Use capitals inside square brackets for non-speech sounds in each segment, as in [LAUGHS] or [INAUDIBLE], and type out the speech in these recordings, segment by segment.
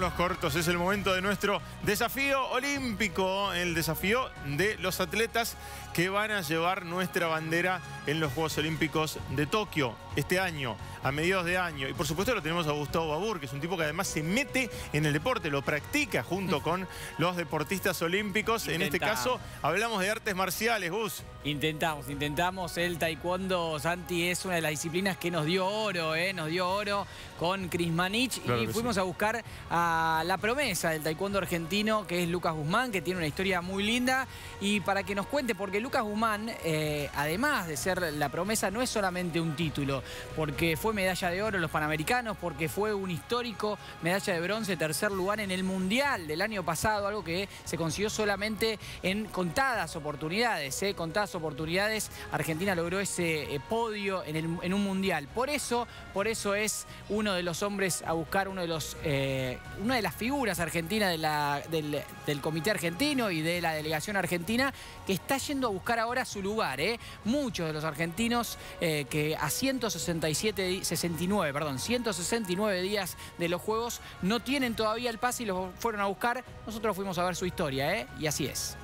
Los cortos, es el momento de nuestro desafío olímpico, el desafío de los atletas que van a llevar nuestra bandera en los Juegos Olímpicos de Tokio este año, a mediados de año. Y por supuesto lo tenemos a Gustavo Babur, que es un tipo que además se mete en el deporte, lo practica junto [LAUGHS] con los deportistas olímpicos. En este caso hablamos de artes marciales, Gus. Intentamos, intentamos. El taekwondo, Santi, es una de las disciplinas que nos dio oro, ¿eh? nos dio oro con Chris Manich y fuimos a buscar a la promesa del taekwondo argentino, que es Lucas Guzmán, que tiene una historia muy linda. Y para que nos cuente, porque Lucas Guzmán, eh, además de ser la promesa, no es solamente un título, porque fue medalla de oro en los Panamericanos, porque fue un histórico medalla de bronce, tercer lugar en el Mundial del año pasado, algo que se consiguió solamente en contadas oportunidades, ¿eh? contadas oportunidades. Argentina logró ese eh, podio en, un Mundial. Por eso, por eso es uno de los hombres a buscar, uno de los, una de las figuras argentinas del, comité argentino y de la delegación argentina que está yendo a buscar ahora su lugar. ¿eh? Muchos de los argentinos eh, que a 167, 69, perdón, 169 días de los Juegos no tienen todavía el pase y lo fueron a buscar. Nosotros fuimos a ver su historia, ¿eh? y así es.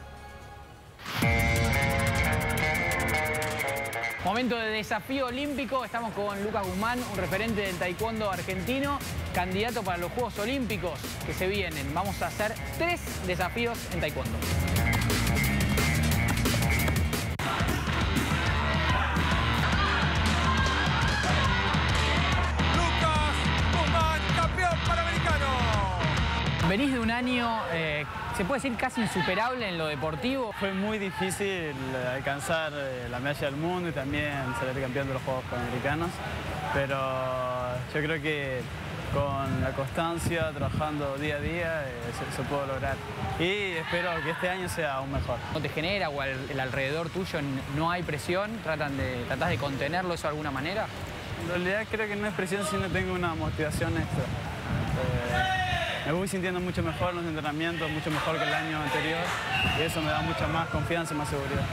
Momento de desafío olímpico, estamos con Lucas Guzmán, un referente del taekwondo argentino, candidato para los Juegos Olímpicos que se vienen. Vamos a hacer tres desafíos en taekwondo. Venís de un año, eh, se puede decir, casi insuperable en lo deportivo. Fue muy difícil alcanzar eh, la medalla del mundo y también salir campeón de los Juegos Panamericanos, pero yo creo que con la constancia, trabajando día a día, eh, se, puede lograr. Y espero que este año sea aún mejor. ¿No te genera o el, alrededor tuyo no hay presión? ¿Tratan de, ¿Tratás de contenerlo eso de alguna manera? En realidad creo que no es presión, sino tengo una motivación extra me voy sintiendo mucho mejor en los entrenamientos, mucho mejor que el año anterior y eso me da mucha más confianza y más seguridad.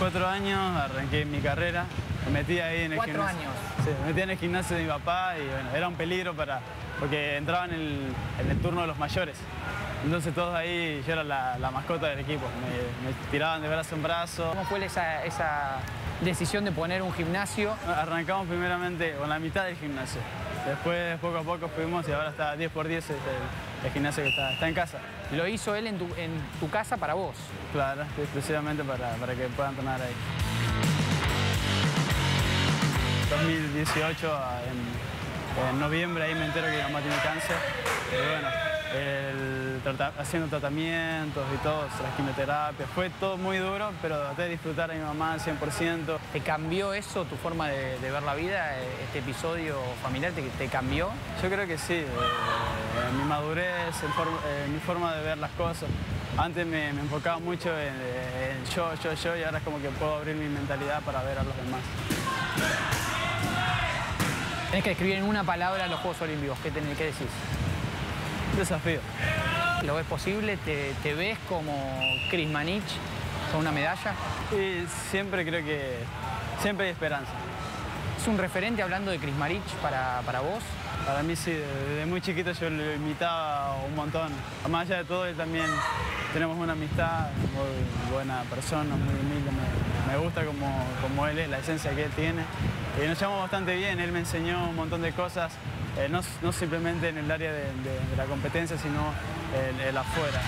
Cuatro años arranqué mi carrera, me metí ahí en el ¿Cuatro años? Sí, me metí en el gimnasio de mi papá y bueno, era un peligro para, porque entraba en el, en el turno de los mayores. Entonces todos ahí, yo era la, mascota del equipo, me, tiraban de brazo en brazo. ¿Cómo fue esa, decisión de poner un gimnasio? Arrancamos primeramente con la mitad del gimnasio. Después, poco a poco fuimos y ahora está 10 por 10 el, gimnasio que está, en casa. ¿Lo hizo él en tu, casa para vos? Claro, exclusivamente para, para que puedan entrenar ahí. 2018, en, en, noviembre, ahí me entero que mi mamá tiene cáncer. Y bueno, haciendo tratamientos y todo, las quimioterapias. Fue todo muy duro, pero traté de disfrutar a mi mamá al 100%. ¿Te cambió eso, tu forma de, ver la vida, este episodio familiar, te, cambió? Yo creo que sí, eh, eh, mi madurez, eh, mi forma de ver las cosas. Antes me, enfocaba mucho en, yo, yo, yo, y ahora es como que puedo abrir mi mentalidad para ver a los demás. Tienes que escribir en una palabra los Juegos Olímpicos. ¿Qué, tenés, qué decís? Desafío. ¿Lo ves posible? ¿Te, ves como Chris Manich con una medalla? Sí, siempre creo que siempre hay esperanza. ¿Es un referente hablando de Chris Manich para, para vos? Para mí sí, desde muy chiquito yo lo imitaba un montón. Más allá de todo, él también tenemos una amistad, muy buena persona, muy humilde, me, gusta como, como él es, la esencia que él tiene. Y nos llevamos bastante bien, él me enseñó un montón de cosas eh, no, simplemente en el área de, la competencia, sino el, el afuera.